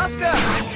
Máscara!